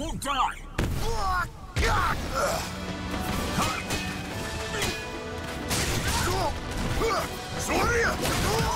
won't die! Sorry!